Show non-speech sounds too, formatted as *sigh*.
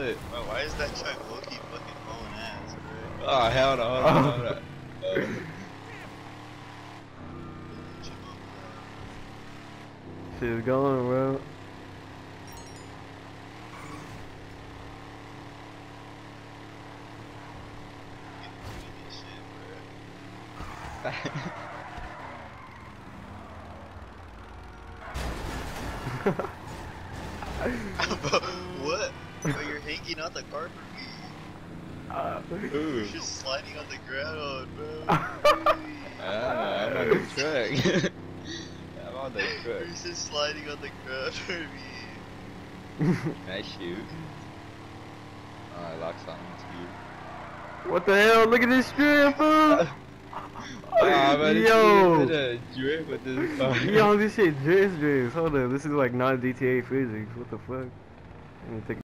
Bro, why is that truck Loki fucking hauling ass, bro? Oh hell no, hold on, hold on. *laughs* Uh, Shit's going, bro. *laughs* what? Bro, you're hanging out the car for me. Uh, You're just sliding on the ground, bro. ah, I'm on the truck. I'm on the You're just sliding on the ground for me. Nice shoot. Oh, I locked something to what the hell? Look at this strip, fool! *laughs* Ah, Yo. a with this. *laughs* Yo, this shit dress dress. Hold up, this is like not GTA physics. What the fuck? Let me take